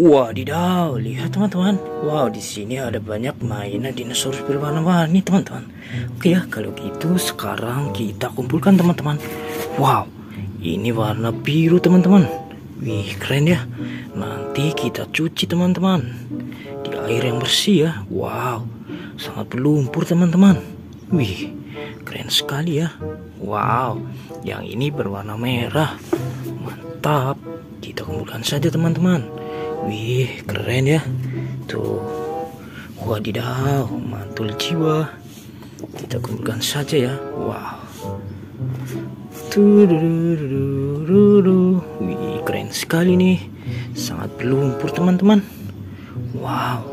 Wadidaw, lihat teman-teman. Wow, di sini ada banyak mainan dinosaurus berwarna-warni, teman-teman. Oke ya, kalau gitu sekarang kita kumpulkan teman-teman. Wow, ini warna biru, teman-teman. Wih, keren ya. Nanti kita cuci, teman-teman. Di air yang bersih ya. Wow, sangat berlumpur, teman-teman. Wih, keren sekali ya. Wow, yang ini berwarna merah. Mantap. Kita kumpulkan saja, teman-teman. Wih, keren ya. Tuh. Wadidaw, mantul jiwa. Kita kumpulkan saja ya. Wow. Tuh, Wih, keren sekali nih. Sangat berlumpur, teman-teman. Wow.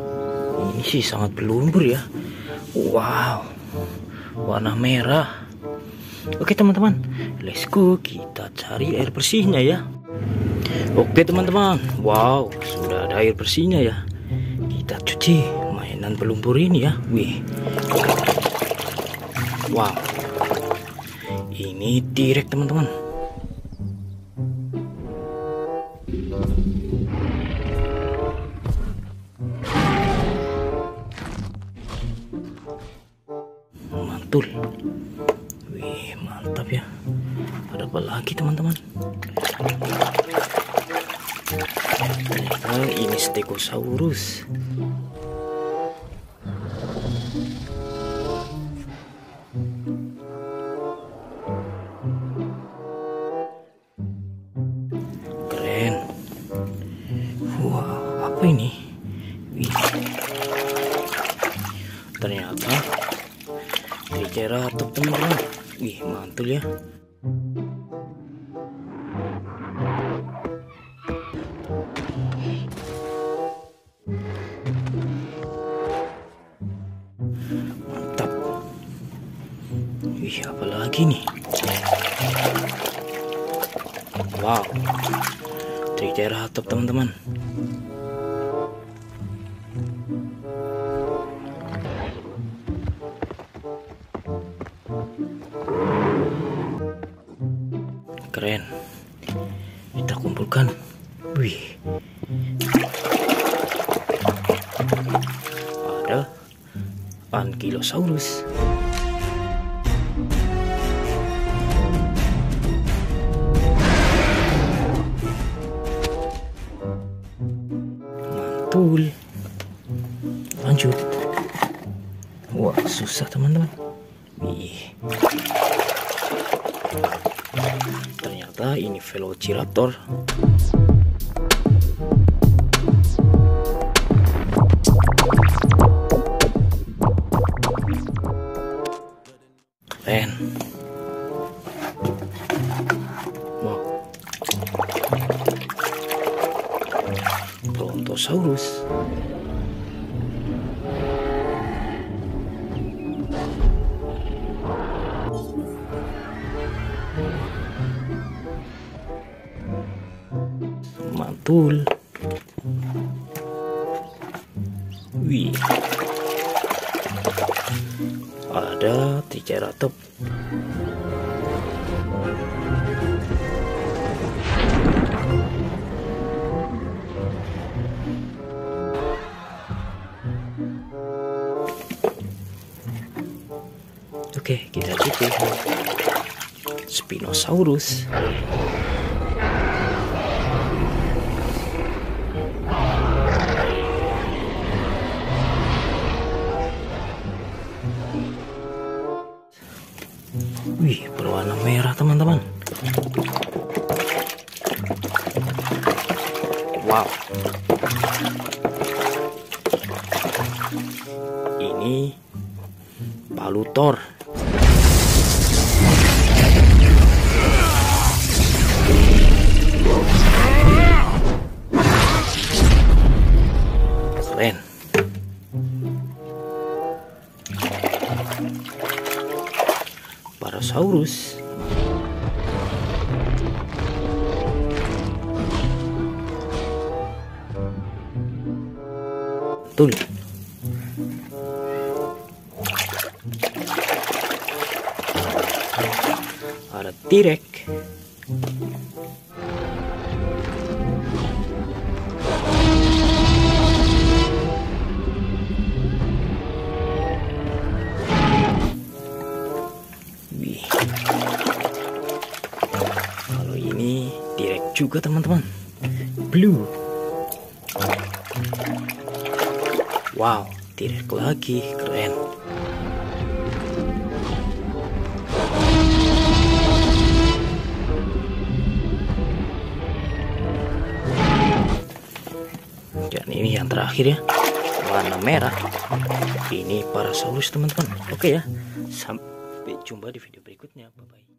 Ini sih sangat berlumpur ya. Wow. Warna merah. Oke, teman-teman. Let's go. Kita cari air bersihnya ya. Oke teman-teman, wow sudah ada air bersihnya ya. Kita cuci mainan pelumpur ini ya. Wih, wow, ini direct teman-teman. Mantul, wih mantap ya. Ada apa lagi teman-teman? Ternyata ini Stegosaurus. Keren. Wow, apa ini? Wih. Ternyata Triceratops teman-teman. Wih, mantul ya. Wih, apa lagi nih? Wow. Triceratops teman-teman. Keren. Kita kumpulkan. Wih. Ada Ankylosaurus. Mantul. Lanjut. Wah, susah teman-teman. Ternyata ini Velociraptor. Brontosaurus. Mantul. Wih. Ada Triceratops. Oke, kita cuci. Spinosaurus. Wih, berwarna merah teman-teman. Wow. Ini palutor. Parasaurus. Betul. Ada T-Rex. Kalau ini direct juga teman-teman. Blue. Wow, direct lagi, keren. Dan ini yang terakhir ya, warna merah. Ini Parasaurus teman-teman. Oke ya, sampai jumpa di video berikutnya. Bye bye.